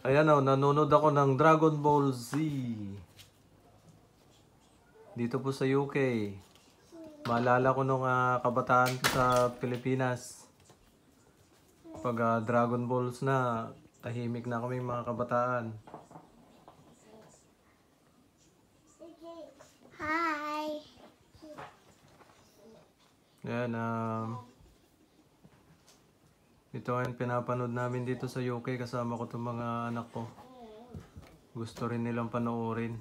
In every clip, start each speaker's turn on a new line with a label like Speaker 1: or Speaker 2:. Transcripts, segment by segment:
Speaker 1: Ayan o, nanonood ako ng Dragon Ball Z. Dito po sa UK. Maalala ko nung ah, kabataan ko sa Pilipinas. Pag ah, Dragon Balls na, tahimik na kami mga kabataan.
Speaker 2: Hi.
Speaker 1: Ayan, um, ito ang pinapanood namin dito sa UK kasama ko itong mga anak ko. Gusto rin nilang panoorin.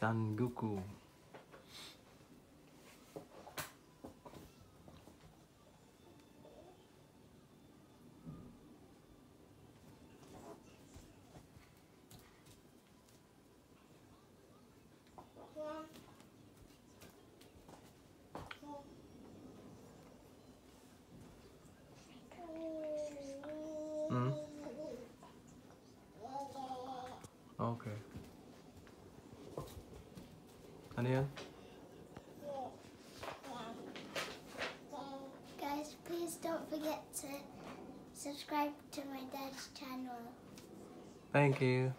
Speaker 1: San Hmm? Okay. Ano yan?
Speaker 2: Guys, please don't forget to subscribe to my dad's channel.
Speaker 1: Thank you.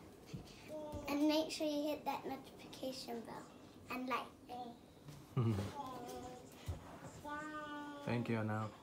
Speaker 2: And make sure you hit that notification bell and like.
Speaker 1: Thank you, anak.